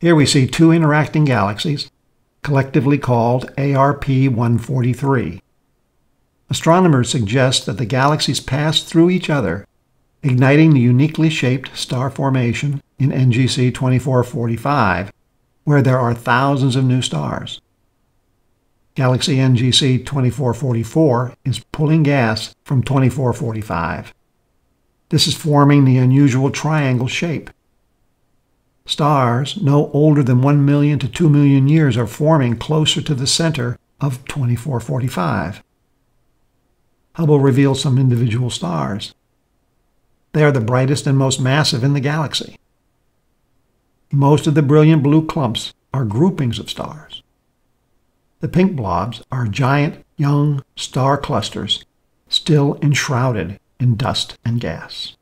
Here we see two interacting galaxies, collectively called ARP 143. Astronomers suggest that the galaxies pass through each other, igniting the uniquely shaped star formation in NGC 2445, where there are thousands of new stars. Galaxy NGC 2444 is pulling gas from 2445. This is forming the unusual triangle shape. Stars no older than 1 million to 2 million years are forming closer to the center of 2445. Hubble reveals some individual stars. They are the brightest and most massive in the galaxy. Most of the brilliant blue clumps are groupings of stars. The pink blobs are giant young star clusters still enshrouded in dust and gas.